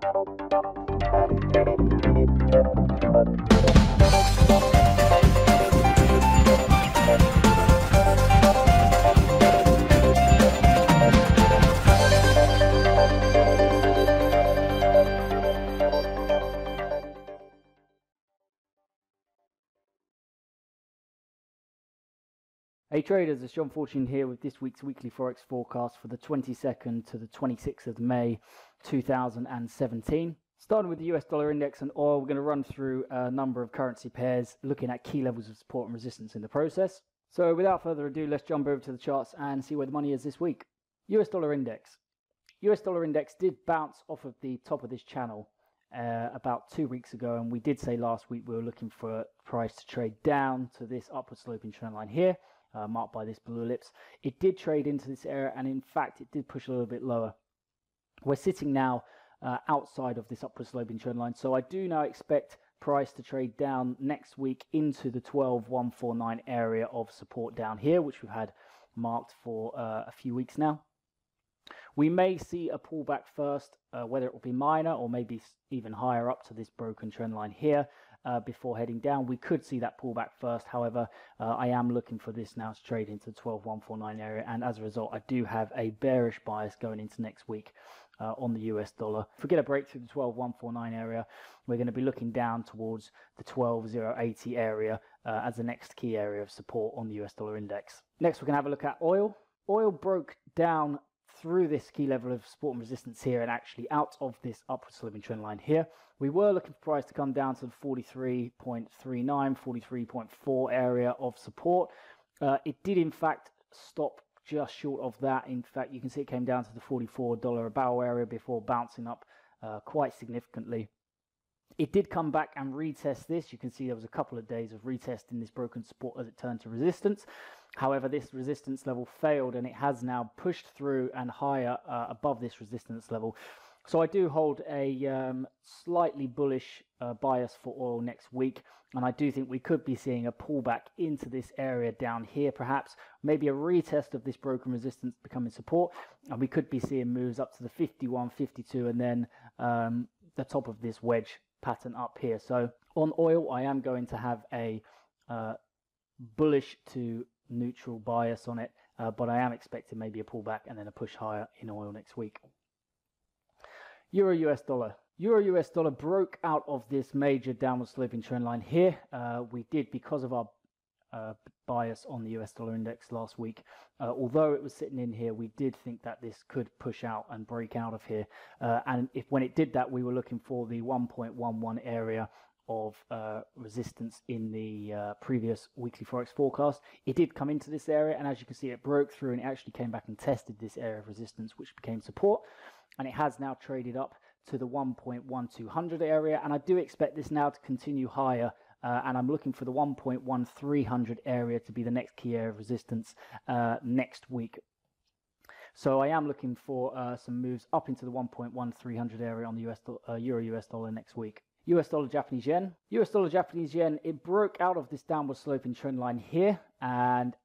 Thank you. Hey traders, it's John Fortune here with this week's weekly Forex forecast for the 22nd to the 26th of May 2017. Starting with the US dollar index and oil, we're going to run through a number of currency pairs, looking at key levels of support and resistance in the process. So without further ado, let's jump over to the charts and see where the money is this week. US dollar index. US dollar index did bounce off of the top of this channel uh, about two weeks ago, and we did say last week we were looking for price to trade down to this upward sloping trend line here uh, marked by this blue ellipse. It did trade into this area, and in fact, it did push a little bit lower. We're sitting now uh, outside of this upward sloping trend line, so I do now expect price to trade down next week into the 12149 area of support down here, which we've had marked for uh, a few weeks now. We may see a pullback first, uh, whether it will be minor or maybe even higher up to this broken trend line here uh, before heading down. We could see that pullback first. However, uh, I am looking for this now to trade into the 12149 area. And as a result, I do have a bearish bias going into next week. Uh, on the US dollar. If we get a break through the 12149 area, we're going to be looking down towards the 12080 area uh, as the next key area of support on the US dollar index. Next, we're going to have a look at oil. Oil broke down through this key level of support and resistance here and actually out of this upward sloping trend line here. We were looking for price to come down to the 43.39, 43.4 area of support. Uh, it did in fact stop just short of that. In fact, you can see it came down to the $44 a barrel area before bouncing up uh, quite significantly. It did come back and retest this. You can see there was a couple of days of retesting this broken support as it turned to resistance. However, this resistance level failed and it has now pushed through and higher uh, above this resistance level. So I do hold a um, slightly bullish uh, bias for oil next week, and I do think we could be seeing a pullback into this area down here, perhaps maybe a retest of this broken resistance becoming support, and we could be seeing moves up to the 51, 52, and then um, the top of this wedge pattern up here. So on oil, I am going to have a uh, bullish to neutral bias on it, uh, but I am expecting maybe a pullback and then a push higher in oil next week. Euro US dollar. Euro US dollar broke out of this major downward sloping trend line here. Uh, we did because of our uh, bias on the US dollar index last week. Uh, although it was sitting in here, we did think that this could push out and break out of here. Uh, and if when it did that, we were looking for the 1.11 area of uh, resistance in the uh, previous weekly forex forecast. It did come into this area, and as you can see, it broke through and it actually came back and tested this area of resistance, which became support and it has now traded up to the 1.1200 area and I do expect this now to continue higher uh, and I'm looking for the 1.1300 area to be the next key area of resistance uh, next week. So I am looking for uh, some moves up into the 1.1300 area on the US uh, Euro US dollar next week. US dollar Japanese yen. US dollar Japanese yen, it broke out of this downward sloping trend line here and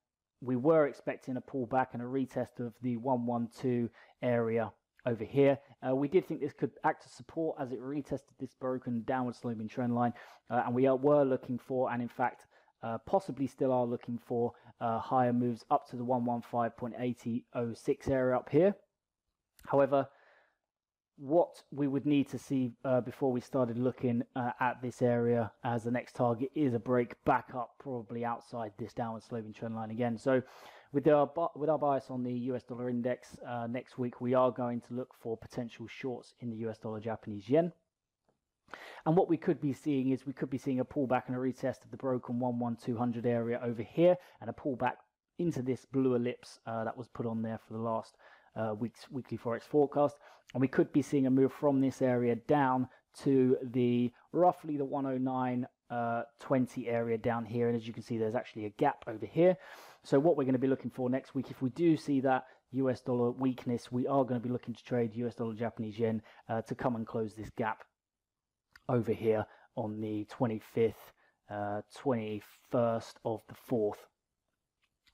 we were expecting a pullback and a retest of the 112 area over here. Uh, we did think this could act as support as it retested this broken downward sloping trend line, uh, and we are, were looking for, and in fact, uh, possibly still are looking for uh, higher moves up to the 115.8006 area up here. However, what we would need to see uh, before we started looking uh, at this area as the next target is a break back up, probably outside this downward sloping trend line again. So with our, with our bias on the US dollar index uh, next week, we are going to look for potential shorts in the US dollar Japanese yen. And what we could be seeing is we could be seeing a pullback and a retest of the broken 11200 area over here and a pullback into this blue ellipse uh, that was put on there for the last uh, week's weekly forex forecast. And we could be seeing a move from this area down to the roughly the 109 uh, 20 area down here. And as you can see, there's actually a gap over here. So what we're going to be looking for next week, if we do see that US dollar weakness, we are going to be looking to trade US dollar Japanese yen uh, to come and close this gap over here on the 25th, uh, 21st of the 4th.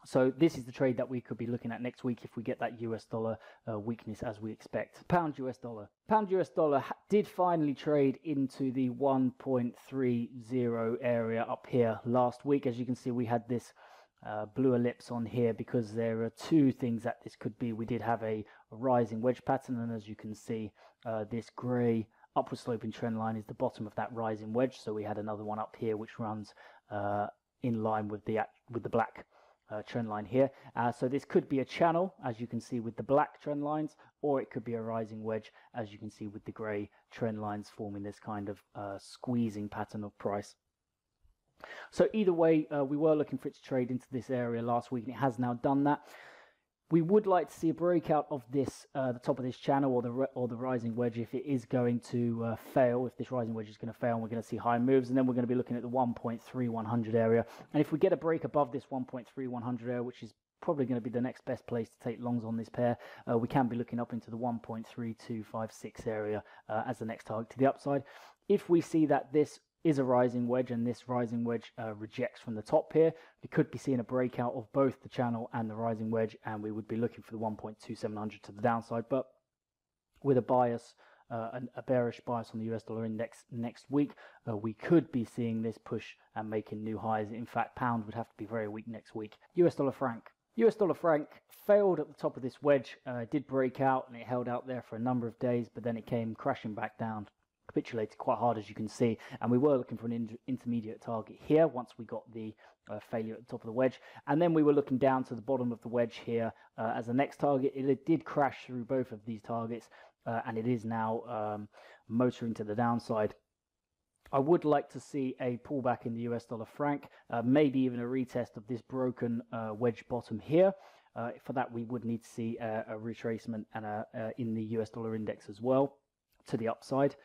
So this is the trade that we could be looking at next week if we get that US dollar uh, weakness as we expect. Pound US dollar. Pound US dollar did finally trade into the 1.30 area up here last week. As you can see, we had this uh, blue ellipse on here because there are two things that this could be. We did have a, rising wedge pattern, and as you can see, uh, this grey upward sloping trend line is the bottom of that rising wedge. So we had another one up here which runs uh, in line with the with the black uh, trend line here. Uh, so this could be a channel, as you can see with the black trend lines, or it could be a rising wedge, as you can see with the grey trend lines forming this kind of uh, squeezing pattern of price. So either way, uh, we were looking for it to trade into this area last week, and it has now done that we would like to see a breakout of this, uh, the top of this channel or the or the rising wedge if it is going to uh, fail. If this rising wedge is going to fail, and we're going to see high moves, and then we're going to be looking at the 1.3100 area. And if we get a break above this 1.3100 area, which is probably going to be the next best place to take longs on this pair, uh, we can be looking up into the 1.3256 area uh, as the next target to the upside. If we see that this is a rising wedge and this rising wedge uh, rejects from the top here. We could be seeing a breakout of both the channel and the rising wedge and we would be looking for the 1.2700 to the downside. But with a bias uh, a bearish bias on the US dollar index next week uh, we could be seeing this push and making new highs. In fact pound would have to be very weak next week. US dollar franc. US dollar franc failed at the top of this wedge, uh, did break out and it held out there for a number of days, but then it came crashing back down capitulated quite hard, as you can see. And we were looking for an in intermediate target here once we got the uh, failure at the top of the wedge. And then we were looking down to the bottom of the wedge here uh, as the next target. It, it, did crash through both of these targets, uh, and it is now um, motoring to the downside. I would like to see a pullback in the US dollar franc, uh, maybe even a retest of this broken uh, wedge bottom here. Uh, for that, we would need to see a, a retracement and a, in the US dollar index as well to the upside.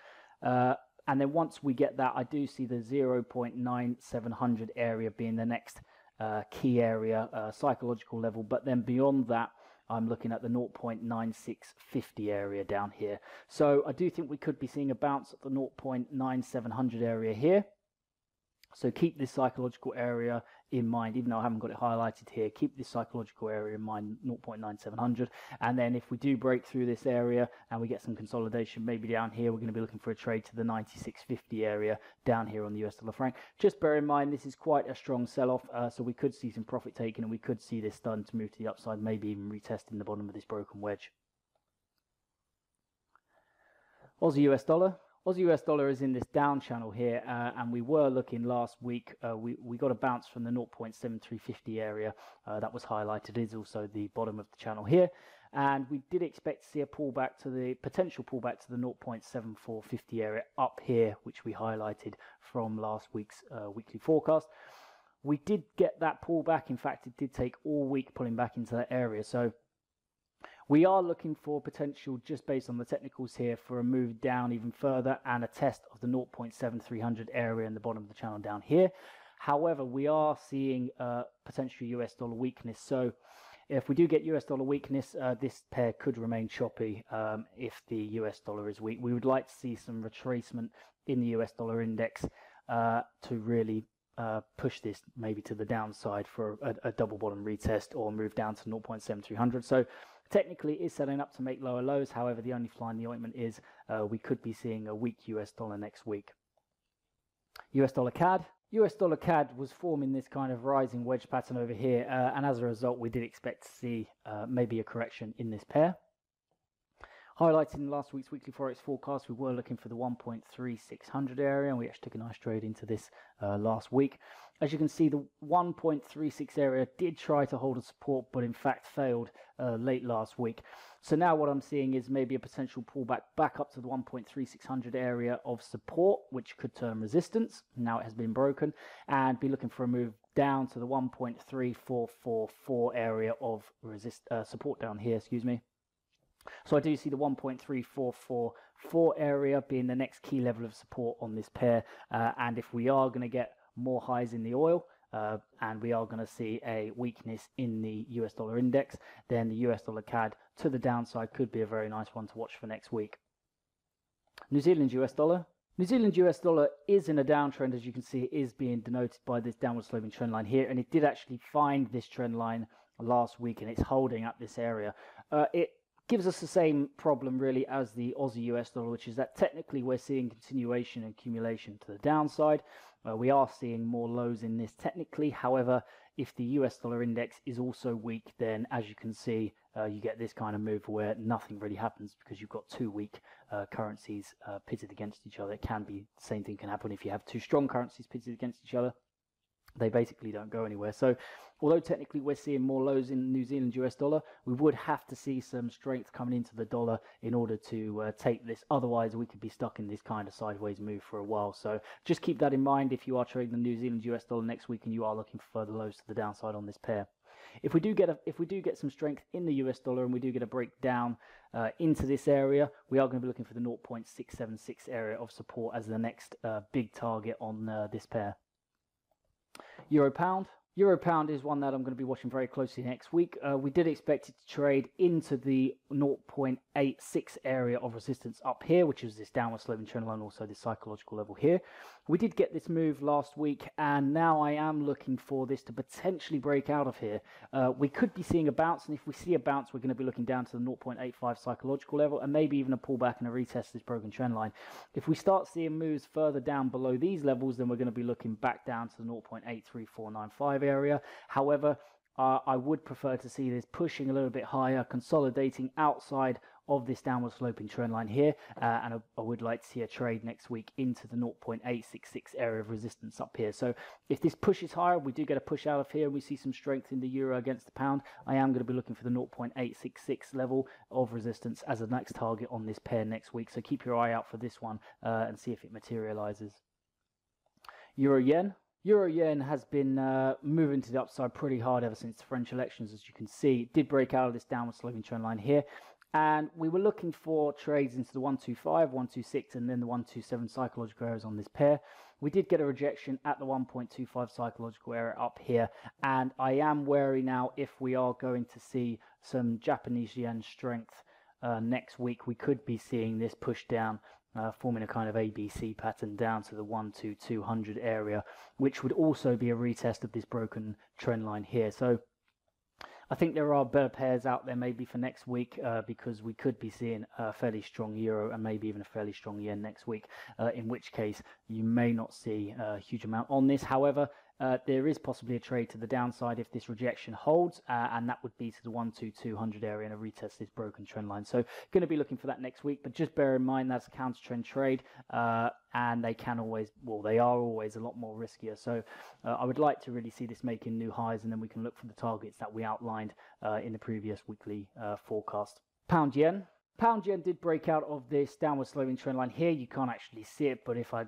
Uh, and then once we get that, I do see the 0.9700 area being the next uh, key area, uh, psychological level. But then beyond that, I'm looking at the 0.9650 area down here. So I do think we could be seeing a bounce at the 0.9700 area here. So keep this psychological area in mind, even though I haven't got it highlighted here, keep this psychological area in mind, 0.9700. And then if we do break through this area and we get some consolidation, maybe down here, we're going to be looking for a trade to the 9650 area down here on the US dollar franc. Just bear in mind, this is quite a strong sell-off, uh, so we could see some profit taken and we could see this done to move to the upside, maybe even retesting the bottom of this broken wedge. Aussie US dollar, Aussie US dollar is in this down channel here, uh, and we were looking last week. Uh, we we got a bounce from the 0.7350 area uh, that was highlighted. Is also the bottom of the channel here, and we did expect to see a pullback to the potential pullback to the 0.7450 area up here, which we highlighted from last week's uh, weekly forecast. We did get that pullback. In fact, it did take all week pulling back into that area. So we are looking for potential, just based on the technicals here, for a move down even further and a test of the 0.7300 area in the bottom of the channel down here. However, we are seeing uh, potential US dollar weakness. So if we do get US dollar weakness, uh, this pair could remain choppy um, if the US dollar is weak. We would like to see some retracement in the US dollar index uh, to really uh, push this maybe to the downside for a, a, double bottom retest or move down to 0.7300. So Technically, is setting up to make lower lows. However, the only fly in the ointment is uh, we could be seeing a weak US dollar next week. US dollar CAD. US dollar CAD was forming this kind of rising wedge pattern over here, uh, and as a result, we did expect to see uh, maybe a correction in this pair. Highlighted in last week's weekly forex forecast, we were looking for the 1.3600 area, and we actually took a nice trade into this uh, last week. As you can see, the 1.36 area did try to hold a support, but in fact failed uh, late last week. So now what I'm seeing is maybe a potential pullback back up to the 1.3600 area of support, which could turn resistance. Now it has been broken, and be looking for a move down to the 1.3444 area of resist uh, support down here. Excuse me. So I do see the 1.3444 area being the next key level of support on this pair. Uh, and if we are going to get more highs in the oil, uh, and we are going to see a weakness in the US dollar index, then the US dollar CAD to the downside could be a very nice one to watch for next week. New Zealand US dollar. New Zealand US dollar is in a downtrend, as you can see, it is being denoted by this downward sloping trend line here, and it did actually find this trend line last week, and it's holding up this area. Uh, it gives us the same problem really as the Aussie US dollar, which is that technically we're seeing continuation and accumulation to the downside. Uh, we are seeing more lows in this technically. However, if the US dollar index is also weak, then as you can see, uh, you get this kind of move where nothing really happens because you've got two weak uh, currencies uh, pitted against each other. It can be the same thing can happen if you have two strong currencies pitted against each other. They basically don't go anywhere. So, although technically we're seeing more lows in New Zealand US dollar, we would have to see some strength coming into the dollar in order to uh, take this. Otherwise, we could be stuck in this kind of sideways move for a while. So, just keep that in mind if you are trading the New Zealand US dollar next week and you are looking for further lows to the downside on this pair. If we do get a, if we do get some strength in the US dollar and we do get a breakdown uh, into this area, we are going to be looking for the 0.676 area of support as the next uh, big target on uh, this pair. Euro pound, Euro pound is one that I'm going to be watching very closely next week. Uh, we did expect it to trade into the 0.86 area of resistance up here, which is this downward sloping trend line, also this psychological level here. We did get this move last week, and now I am looking for this to potentially break out of here. Uh, we could be seeing a bounce, and if we see a bounce, we're going to be looking down to the 0.85 psychological level, and maybe even a pullback and a retest this broken trend line. If we start seeing moves further down below these levels, then we're going to be looking back down to the 0.83495 area. However, uh, I would prefer to see this pushing a little bit higher, consolidating outside of this downward sloping trend line here. Uh, and I, I, would like to see a trade next week into the 0.866 area of resistance up here. So if this pushes higher, we do get a push out of here and we see some strength in the euro against the pound. I am going to be looking for the 0.866 level of resistance as a next target on this pair next week. So keep your eye out for this one uh, and see if it materializes. Euro yen. Euro yen has been uh, moving to the upside pretty hard ever since the French elections, as you can see. It did break out of this downward sloping trend line here. And we were looking for trades into the 125, 126, and then the 127 psychological areas on this pair. We did get a rejection at the 1.25 psychological area up here. And I am wary now if we are going to see some Japanese yen strength uh, next week. We could be seeing this push down uh, forming a kind of ABC pattern down to the 1 to 200 area, which would also be a retest of this broken trend line here. So I think there are better pairs out there maybe for next week uh, because we could be seeing a fairly strong euro and maybe even a fairly strong yen next week, uh, in which case you may not see a huge amount on this. However, uh, there is possibly a trade to the downside if this rejection holds, uh, and that would be to the 12200 area and a retest this broken trend line. So, going to be looking for that next week, but just bear in mind that's a counter trend trade, uh, and they can always, well, they are always a lot more riskier. So, uh, I would like to really see this making new highs, and then we can look for the targets that we outlined uh, in the previous weekly uh, forecast. Pound yen. Pound yen did break out of this downward sloping trend line here. You can't actually see it, but if I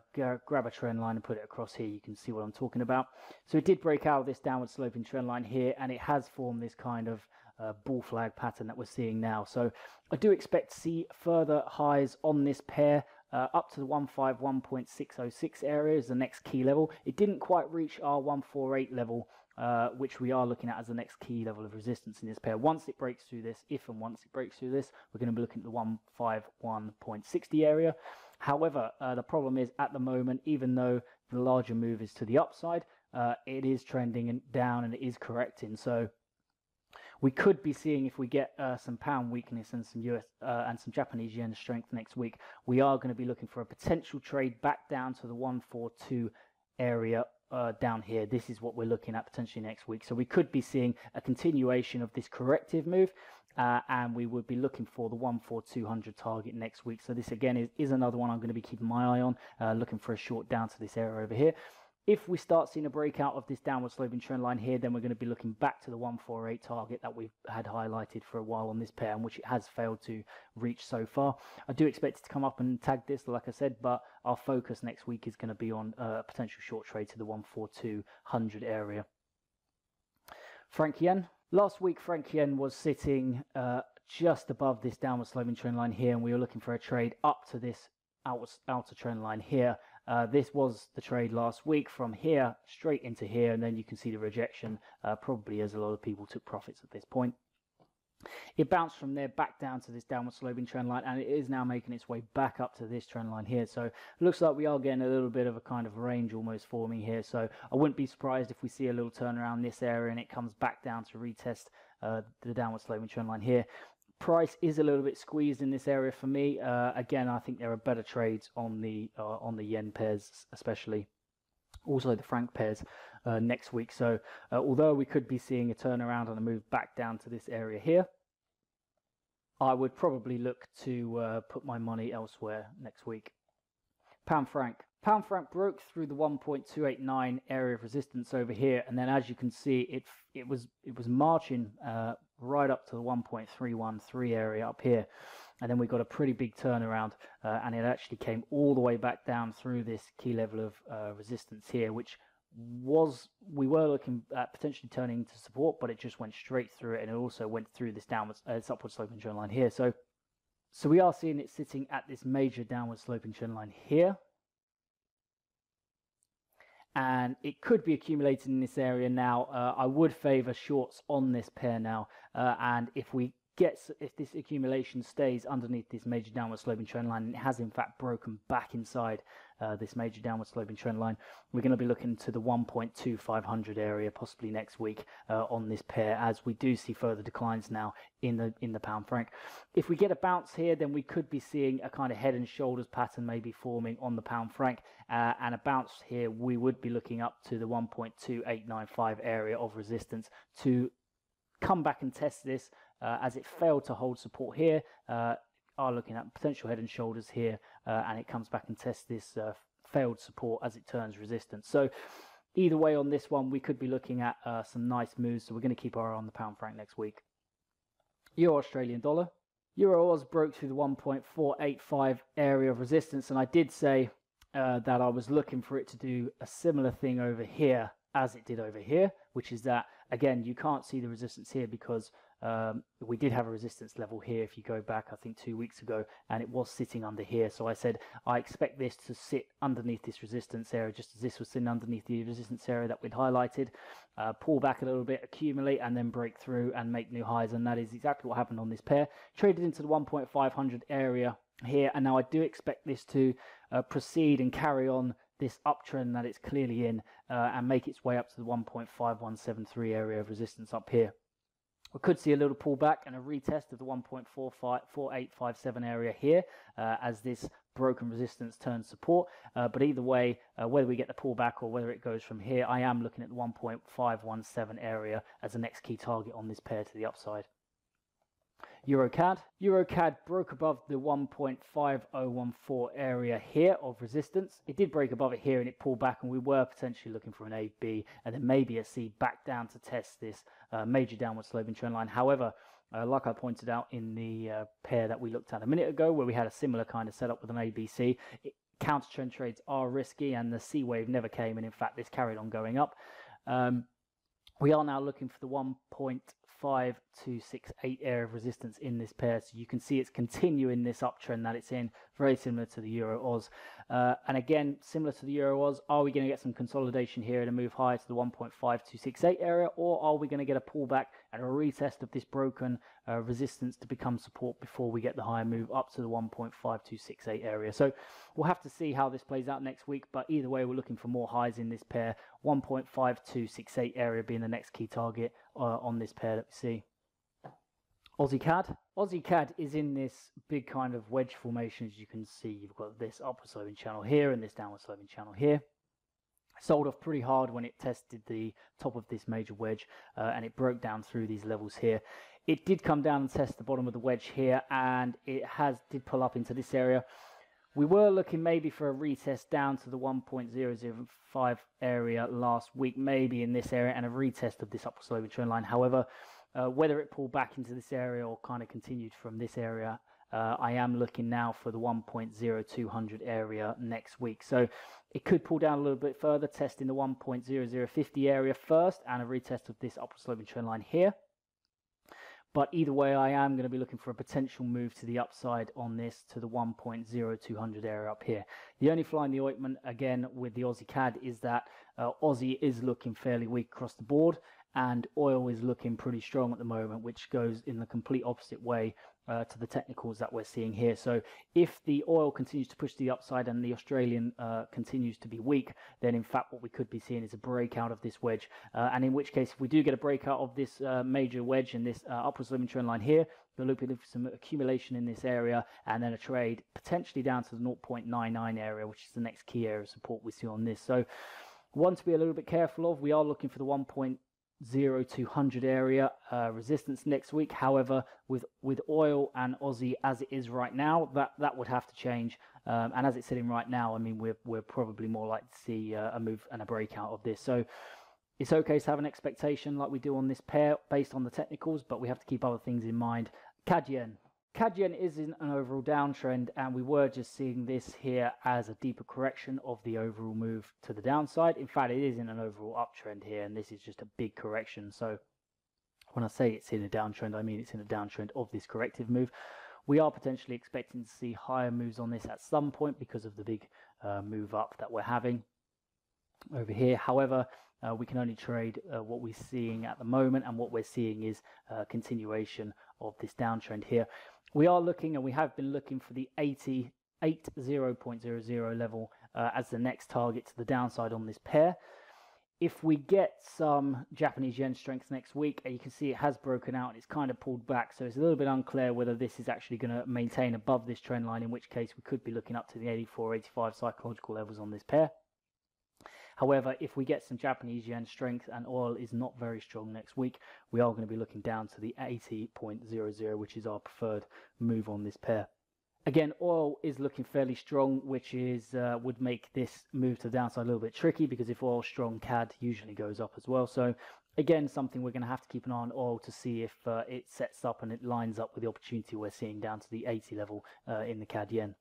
grab a trend line and put it across here, you can see what I'm talking about. So it did break out of this downward sloping trend line here, and it has formed this kind of uh, bull flag pattern that we're seeing now. So I do expect to see further highs on this pair. Uh, up to the 151.606 area is the next key level. It didn't quite reach our 148 level uh, which we are looking at as the next key level of resistance in this pair. Once it breaks through this, if and once it breaks through this, we're going to be looking at the 151.60 area. However, uh, the problem is at the moment, even though the larger move is to the upside, uh, it is trending down and it is correcting. So we could be seeing if we get uh, some pound weakness and some US uh, and some Japanese yen strength next week, we are going to be looking for a potential trade back down to the 142 area uh, down here, this is what we're looking at potentially next week. So we could be seeing a continuation of this corrective move, uh, and we would be looking for the 14200 target next week. So this again is, is another one I'm going to be keeping my eye on, uh, looking for a short down to this area over here. If we start seeing a breakout of this downward sloping trend line here, then we're going to be looking back to the 148 target that we've had highlighted for a while on this pair, and which it has failed to reach so far. I do expect it to come up and tag this, like I said, but our focus next week is going to be on a potential short trade to the 14200 area. Franc yen. Last week, franc yen was sitting uh, just above this downward sloping trend line here, and we were looking for a trade up to this outer, outer trend line here uh, this was the trade last week from here straight into here, and then you can see the rejection, uh, probably as a lot of people took profits at this point. It bounced from there back down to this downward sloping trend line, and it is now making its way back up to this trend line here. So it looks like we are getting a little bit of a kind of range almost forming here. So I wouldn't be surprised if we see a little turnaround in this area and it comes back down to retest uh, the downward sloping trend line here. Price is a little bit squeezed in this area for me. Uh, again, I think there are better trades on the uh, on the yen pairs, especially also the franc pairs uh, next week. So uh, although we could be seeing a turnaround and a move back down to this area here, I would probably look to uh, put my money elsewhere next week. Pound franc. Pound franc broke through the 1.289 area of resistance over here, and then as you can see, it it was it was marching uh, right up to the 1.313 area up here, and then we got a pretty big turnaround, uh, and it actually came all the way back down through this key level of uh, resistance here, which was we were looking at potentially turning to support, but it just went straight through it, and it also went through this downwards, uh, this upward sloping trend line here. So, so we are seeing it sitting at this major downward sloping trend line here, and it could be accumulating in this area now. Uh, I would favour shorts on this pair now, uh, and if we gets if this accumulation stays underneath this major downward sloping trend line and it has in fact broken back inside uh, this major downward sloping trend line we're going to be looking to the 1.2500 area possibly next week uh, on this pair as we do see further declines now in the in the pound franc. If we get a bounce here then we could be seeing a kind of head and shoulders pattern maybe forming on the pound franc uh, and a bounce here we would be looking up to the 1.2895 area of resistance to come back and test this uh, as it failed to hold support here. Uh, are looking at potential head and shoulders here, uh, and it comes back and tests this uh, failed support as it turns resistance. So either way on this one, we could be looking at uh, some nice moves. So we're going to keep our eye on the pound franc next week. Euro Australian dollar. Euro Oz broke through the 1.485 area of resistance, and I did say uh, that I was looking for it to do a similar thing over here as it did over here, which is that again you can't see the resistance here because um, we did have a resistance level here if you go back, I think two weeks ago, and it was sitting under here. So I said I expect this to sit underneath this resistance area, just as this was sitting underneath the resistance area that we'd highlighted. Uh, pull back a little bit, accumulate, and then break through and make new highs. And that is exactly what happened on this pair. Traded into the 1.500 area here, and now I do expect this to uh, proceed and carry on this uptrend that it's clearly in uh, and make its way up to the 1.5173 area of resistance up here. We could see a little pullback and a retest of the 1.4857 area here uh, as this broken resistance turns support. Uh, but either way, uh, whether we get the pullback or whether it goes from here, I am looking at the 1.517 area as the next key target on this pair to the upside. EuroCAD. EuroCAD broke above the 1.5014 area here of resistance. It did break above it here and it pulled back and we were potentially looking for an A, B and then maybe a C back down to test this uh, major downward sloping trend line. However, uh, like I pointed out in the uh, pair that we looked at a minute ago where we had a similar kind of setup with an ABC, counter trend trades are risky and the C wave never came and in fact this carried on going up. Um, we are now looking for the one point five. Oh two six eight area of resistance in this pair. So you can see it's continuing this uptrend that it's in, very similar to the Euro Oz. Uh, and again, similar to the Euro Oz, are we going to get some consolidation here and a move higher to the 1.5268 area, or are we going to get a pullback and a retest of this broken uh, resistance to become support before we get the higher move up to the 1.5268 area? So we'll have to see how this plays out next week, but either way, we're looking for more highs in this pair, 1.5268 area being the next key target uh, on this pair that we see. Aussie CAD. Aussie CAD is in this big kind of wedge formation, as you can see. You've got this upward sloping channel here and this downward sloping channel here. Sold off pretty hard when it tested the top of this major wedge uh, and it broke down through these levels here. It did come down and test the bottom of the wedge here and it has did pull up into this area. We were looking maybe for a retest down to the 1.005 area last week, maybe in this area, and a retest of this upward sloping trend line. However, uh, whether it pulled back into this area or kind of continued from this area, uh, I am looking now for the 1.0200 area next week. So it could pull down a little bit further, testing the 1.0050 area first and a retest of this upward sloping trend line here. But either way, I am going to be looking for a potential move to the upside on this to the 1.0200 area up here. The only fly in the ointment, again, with the Aussie CAD is that uh, Aussie is looking fairly weak across the board and oil is looking pretty strong at the moment, which goes in the complete opposite way uh, to the technicals that we're seeing here. So if the oil continues to push to the upside and the Australian uh, continues to be weak, then in fact what we could be seeing is a breakout of this wedge. Uh, and in which case, if we do get a breakout of this uh, major wedge and this uh, upward sloping trend line here, we're looking for some accumulation in this area and then a trade potentially down to the 0.99 area, which is the next key area of support we see on this. So one to be a little bit careful of. We are looking for the 1. 0 to 100 area uh, resistance next week. However, with with oil and Aussie as it is right now, that that would have to change. Um, and as it's sitting right now, I mean, we're we're probably more likely to see uh, a move and a breakout of this. So it's okay to have an expectation like we do on this pair based on the technicals, but we have to keep other things in mind. CAD yen. CAD yen is in an overall downtrend, and we were just seeing this here as a deeper correction of the overall move to the downside. In fact, it is in an overall uptrend here, and this is just a big correction. So when I say it's in a downtrend, I mean it's in a downtrend of this corrective move. We are potentially expecting to see higher moves on this at some point because of the big uh, move up that we're having over here. However, uh, we can only trade uh, what we're seeing at the moment, and what we're seeing is a continuation of this downtrend here. We are looking and we have been looking for the 80, 80.00 level uh, as the next target to the downside on this pair. If we get some Japanese yen strength next week, you can see it has broken out and it's kind of pulled back. So it's a little bit unclear whether this is actually going to maintain above this trend line, in which case we could be looking up to the 84, 85 psychological levels on this pair. However, if we get some Japanese yen strength and oil is not very strong next week, we are going to be looking down to the 80.00, which is our preferred move on this pair. Again, oil is looking fairly strong, which is uh, would make this move to the downside a little bit tricky because if oil strong, CAD usually goes up as well. So again, something we're going to have to keep an eye on oil to see if uh, it sets up and it lines up with the opportunity we're seeing down to the 80 level uh, in the CAD yen.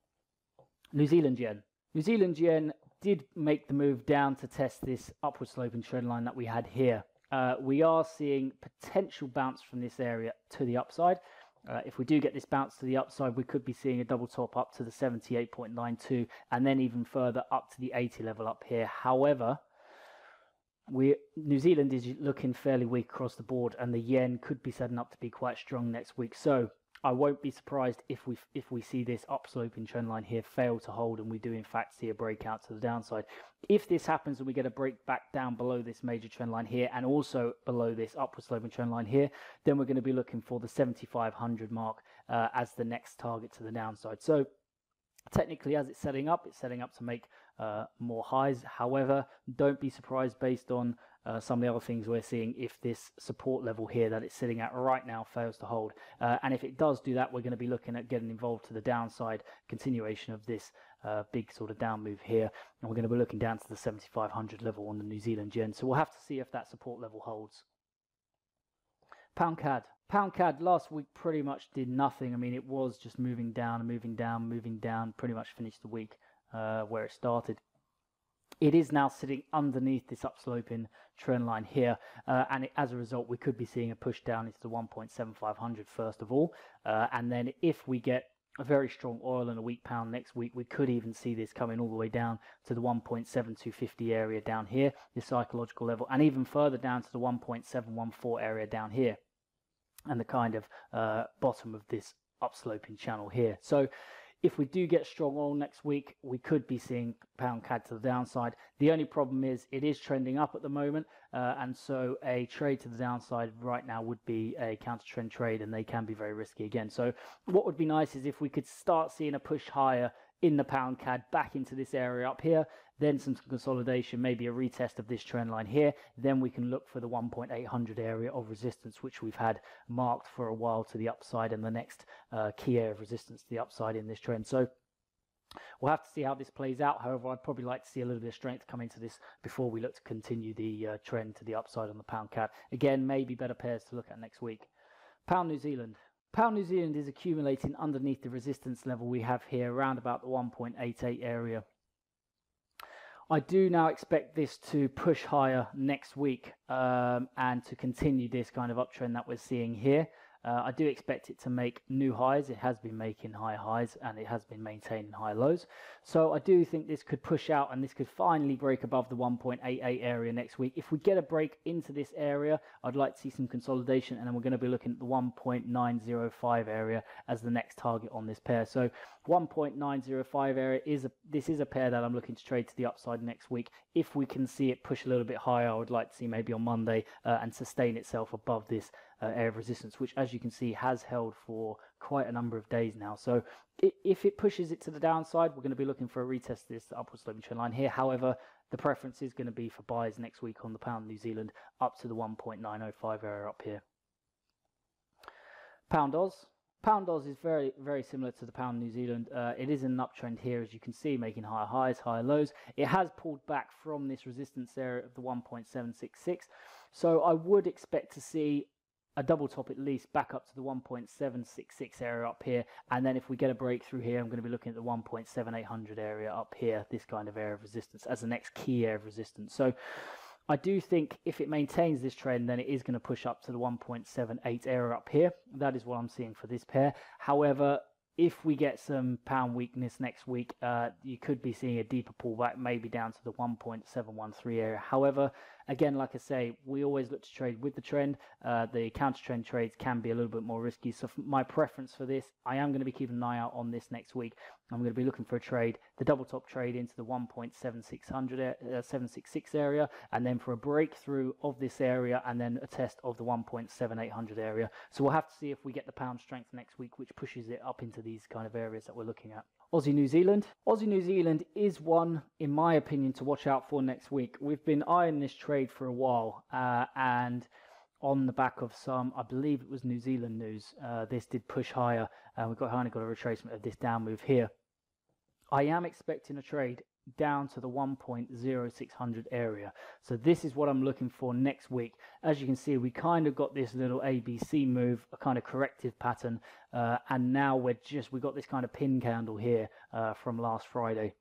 New Zealand yen. New Zealand yen did make the move down to test this upward sloping trend line that we had here. Uh, we are seeing potential bounce from this area to the upside. Uh, if we do get this bounce to the upside, we could be seeing a double top up to the 78.92 and then even further up to the 80 level up here. However, we New Zealand is looking fairly weak across the board and the yen could be setting up to be quite strong next week. So I won't be surprised if we if we see this upsloping trend line here fail to hold and we do in fact see a breakout to the downside. If this happens and we get a break back down below this major trend line here and also below this upward sloping trend line here, then we're going to be looking for the 7500 mark uh, as the next target to the downside. So technically as it's setting up, it's setting up to make uh, more highs. However, don't be surprised based on uh, some of the other things we're seeing if this support level here that it's sitting at right now fails to hold. Uh, and if it does do that, we're going to be looking at getting involved to the downside continuation of this uh, big sort of down move here. And we're going to be looking down to the 7500 level on the New Zealand yen. So we'll have to see if that support level holds. Pound CAD. Pound CAD last week pretty much did nothing. I mean, it was just moving down and moving down, moving down, pretty much finished the week uh, where it started it is now sitting underneath this upsloping trend line here, uh, and it, as a result, we could be seeing a push down into the 1.7500 first of all, uh, and then if we get a very strong oil and a weak pound next week, we could even see this coming all the way down to the 1.7250 area down here, the psychological level, and even further down to the 1.714 area down here, and the kind of uh, bottom of this upsloping channel here. So if we do get strong oil next week, we could be seeing pound CAD to the downside. The only problem is it is trending up at the moment, uh, and so a trade to the downside right now would be a counter trend trade, and they can be very risky again. So what would be nice is if we could start seeing a push higher in the pound CAD back into this area up here, then some consolidation, maybe a retest of this trend line here. Then we can look for the 1.800 area of resistance, which we've had marked for a while to the upside, and the next uh, key area of resistance to the upside in this trend. So We'll have to see how this plays out. However, I'd probably like to see a little bit of strength come into this before we look to continue the uh, trend to the upside on the pound CAD. Again, maybe better pairs to look at next week. Pound New Zealand. Pound New Zealand is accumulating underneath the resistance level we have here around about the 1.88 area. I do now expect this to push higher next week um, and to continue this kind of uptrend that we're seeing here. Uh, I do expect it to make new highs. It has been making high highs and it has been maintaining high lows. So I do think this could push out and this could finally break above the 1.88 area next week. If we get a break into this area, I'd like to see some consolidation and then we're going to be looking at the 1.905 area as the next target on this pair. So 1.905 area is a, this is a pair that I'm looking to trade to the upside next week. If we can see it push a little bit higher, I would like to see maybe on Monday uh, and sustain itself above this uh, area of resistance, which as you can see has held for quite a number of days now. So if it pushes it to the downside, we're going to be looking for a retest of this upward sloping trend line here. However, the preference is going to be for buys next week on the pound New Zealand up to the 1.905 area up here. Pound Oz. Pound Oz is very, very similar to the pound New Zealand. Uh, it is in an uptrend here, as you can see, making higher highs, higher lows. It has pulled back from this resistance area of the 1.766. So I would expect to see a double top at least back up to the 1.766 area up here. And then if we get a breakthrough here, I'm going to be looking at the 1.7800 area up here, this kind of area of resistance as the next key area of resistance. So I do think if it maintains this trend, then it is going to push up to the 1.78 area up here. That is what I'm seeing for this pair. However, if we get some pound weakness next week, uh, you could be seeing a deeper pullback, maybe down to the 1.713 area. However, again, like I say, we always look to trade with the trend. Uh, the counter trend trades can be a little bit more risky. So, my preference for this, I am going to be keeping an eye out on this next week. I'm going to be looking for a trade, the double top trade into the 1.7600 uh, 766 area, and then for a breakthrough of this area, and then a test of the 1.7800 area. So we'll have to see if we get the pound strength next week, which pushes it up into these kind of areas that we're looking at. Aussie New Zealand. Aussie New Zealand is one, in my opinion, to watch out for next week. We've been eyeing this trade for a while, uh, and on the back of some, I believe it was New Zealand news, uh, this did push higher. Uh, we've got kind of got a retracement of this down move here. I am expecting a trade down to the 1.0600 area. So this is what I'm looking for next week. As you can see, we kind of got this little ABC move, a kind of corrective pattern, uh, and now we're just, we got this kind of pin candle here uh, from last Friday.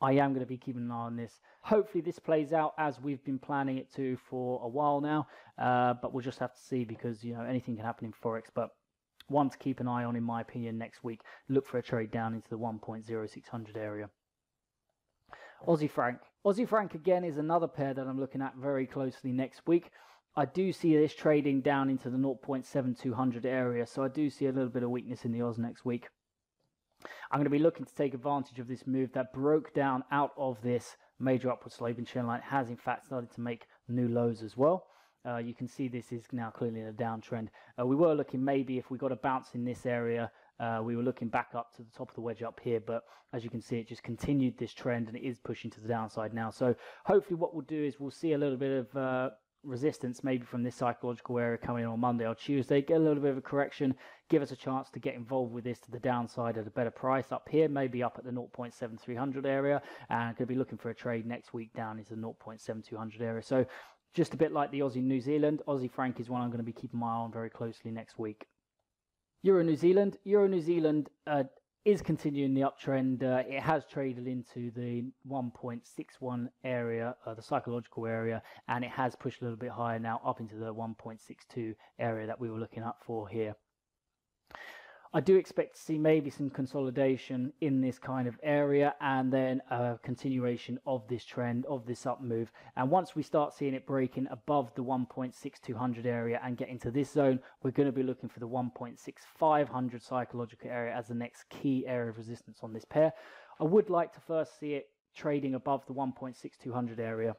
I am going to be keeping an eye on this. Hopefully this plays out as we've been planning it to for a while now, uh, but we'll just have to see because, you know, anything can happen in Forex, but one to keep an eye on, in my opinion, next week. Look for a trade down into the 1.0600 area. Aussie franc. Aussie franc again is another pair that I'm looking at very closely next week. I do see this trading down into the 0.7200 area, so I do see a little bit of weakness in the Oz next week. I'm going to be looking to take advantage of this move that broke down out of this major upward sloping trend line. It has in fact started to make new lows as well. Uh, you can see this is now clearly in a downtrend. Uh, we were looking maybe if we got a bounce in this area uh, we were looking back up to the top of the wedge up here, but as you can see, it just continued this trend and it is pushing to the downside now. So hopefully what we'll do is we'll see a little bit of uh, resistance maybe from this psychological area coming in on Monday or Tuesday, get a little bit of a correction, give us a chance to get involved with this to the downside at a better price up here, maybe up at the 0.7300 area, and could be looking for a trade next week down into the 0.7200 area. So just a bit like the Aussie New Zealand, Aussie franc is one I'm going to be keeping my eye on very closely next week. Euro New Zealand. Euro New Zealand uh, is continuing the uptrend. Uh, it has traded into the 1.61 area, uh, the psychological area, and it has pushed a little bit higher now up into the 1.62 area that we were looking at for here. I do expect to see maybe some consolidation in this kind of area and then a continuation of this trend, of this up move. And once we start seeing it breaking above the 1.6200 area and get into this zone, we're going to be looking for the 1.6500 psychological area as the next key area of resistance on this pair. I would like to first see it trading above the 1.6200 area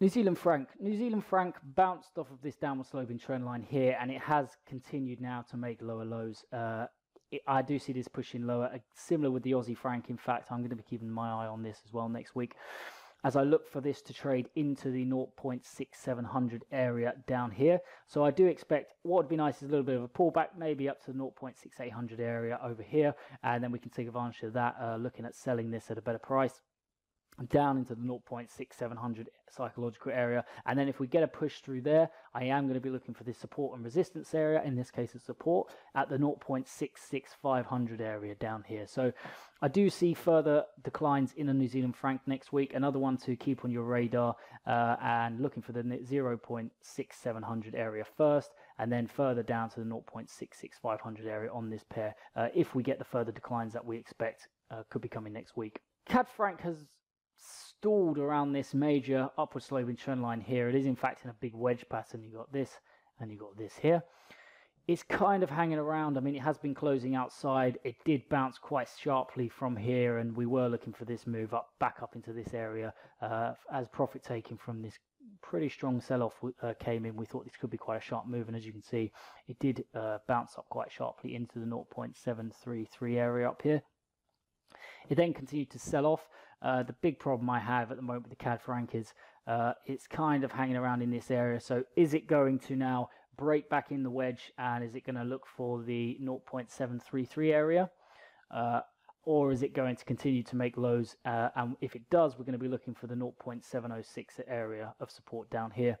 New Zealand franc. New Zealand franc bounced off of this downward sloping trend line here, and it has continued now to make lower lows. Uh, it, I do see this pushing lower, uh, similar with the Aussie franc. In fact, I'm going to be keeping my eye on this as well next week as I look for this to trade into the 0.6700 area down here. So I do expect what would be nice is a little bit of a pullback, maybe up to the 0.6800 area over here, and then we can take advantage of that, uh, looking at selling this at a better price down into the 0.6700 psychological area. And then if we get a push through there I am going to be looking for this support and resistance area in this case it's support at the 0.66500 area down here. So I do see further declines in the New Zealand franc next week. Another one to keep on your radar uh, and looking for the 0.6700 area first and then further down to the 0.66500 area on this pair uh, if we get the further declines that we expect uh, could be coming next week. CAD franc has stalled around this major upward sloping trend line here. It is in fact in a big wedge pattern. You got this and you got this here. It's kind of hanging around. I mean, it has been closing outside. It did bounce quite sharply from here, and we were looking for this move up back up into this area uh, as profit taking from this pretty strong sell-off uh, came in. We thought this could be quite a sharp move, and as you can see, it did uh, bounce up quite sharply into the 0.733 area up here. It then continued to sell off. Uh, the big problem I have at the moment with the CAD franc is uh, it's kind of hanging around in this area. So is it going to now break back in the wedge and is it going to look for the 0.733 area? Uh, or is it going to continue to make lows? Uh, and if it does, we're going to be looking for the 0.706 area of support down here.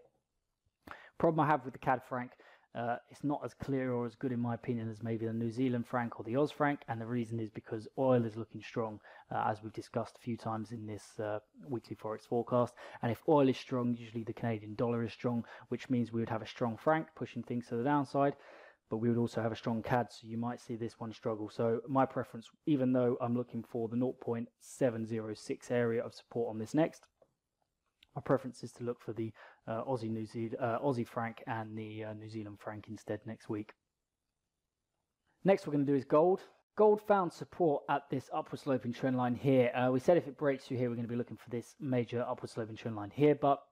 Problem I have with the CAD franc uh, it's not as clear or as good in my opinion as maybe the New Zealand franc or the Oz franc, and the reason is because oil is looking strong, uh, as we've discussed a few times in this uh, weekly forex forecast. And if oil is strong, usually the Canadian dollar is strong, which means we would have a strong franc pushing things to the downside. But we would also have a strong CAD, so you might see this one struggle. So my preference, even though I'm looking for the 0.706 area of support on this next, my preference is to look for the uh, Aussie New Zealand, uh, Aussie franc and the uh, New Zealand franc instead next week. Next, we're going to do is gold. Gold found support at this upward sloping trend line here. Uh, we said if it breaks through here, we're going to be looking for this major upward sloping trend line here, but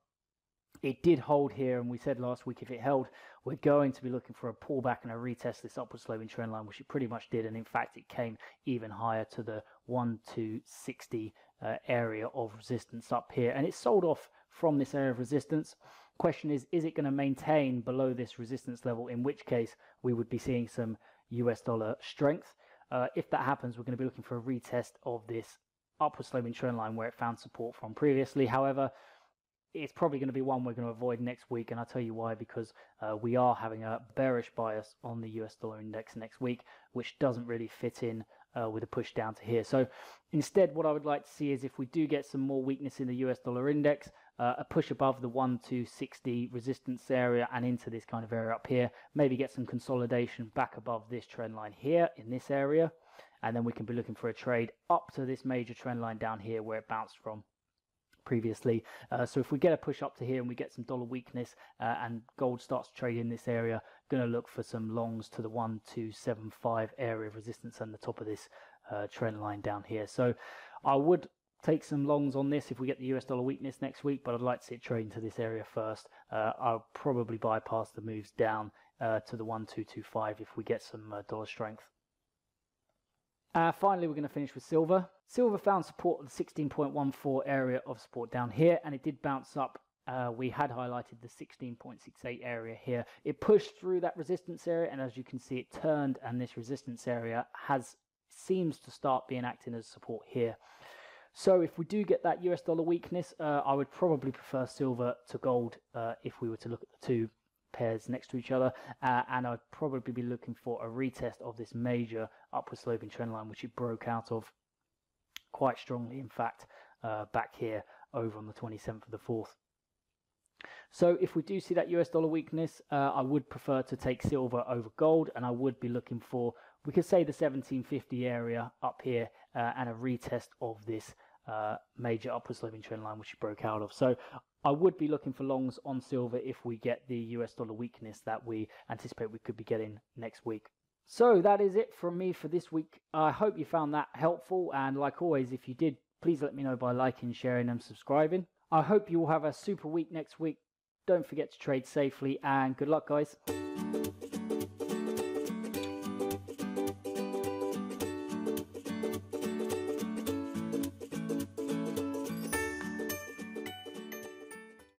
it did hold here, and we said last week if it held, we're going to be looking for a pullback and a retest this upward sloping trend line, which it pretty much did, and in fact, it came even higher to the 1 to 60 uh, area of resistance up here, and it sold off from this area of resistance. Question is, is it going to maintain below this resistance level, in which case we would be seeing some US dollar strength. Uh, if that happens, we're going to be looking for a retest of this upward sloping trend line where it found support from previously. However, it's probably going to be one we're going to avoid next week, and I'll tell you why because uh, we are having a bearish bias on the US dollar index next week, which doesn't really fit in uh, with a push down to here. So instead, what I would like to see is if we do get some more weakness in the US dollar index, uh, a push above the 1 to 60 resistance area and into this kind of area up here, maybe get some consolidation back above this trend line here in this area, and then we can be looking for a trade up to this major trend line down here where it bounced from previously. Uh, so if we get a push up to here and we get some dollar weakness uh, and gold starts trading in this area, going to look for some longs to the 1275 area of resistance and the top of this uh, trend line down here. So I would take some longs on this if we get the US dollar weakness next week, but I'd like to see it trade into this area first. Uh, I'll probably bypass the moves down uh, to the 1225 if we get some uh, dollar strength. Uh, finally, we're going to finish with silver. Silver found support at the 16.14 area of support down here, and it did bounce up. Uh, we had highlighted the 16.68 area here. It pushed through that resistance area, and as you can see, it turned, and this resistance area has seems to start being acting as support here. So if we do get that US dollar weakness, uh, I would probably prefer silver to gold uh, if we were to look at the two pairs next to each other, uh, and I'd probably be looking for a retest of this major upward sloping trend line, which it broke out of quite strongly, in fact, uh, back here over on the 27th of the 4th. So if we do see that US dollar weakness, uh, I would prefer to take silver over gold, and I would be looking for, we could say the 1750 area up here, uh, and a retest of this uh, major upward sloping trend line which it broke out of. So I would be looking for longs on silver if we get the US dollar weakness that we anticipate we could be getting next week. So that is it from me for this week. I hope you found that helpful. And like always, if you did, please let me know by liking, sharing, and subscribing. I hope you will have a super week next week. Don't forget to trade safely and good luck, guys.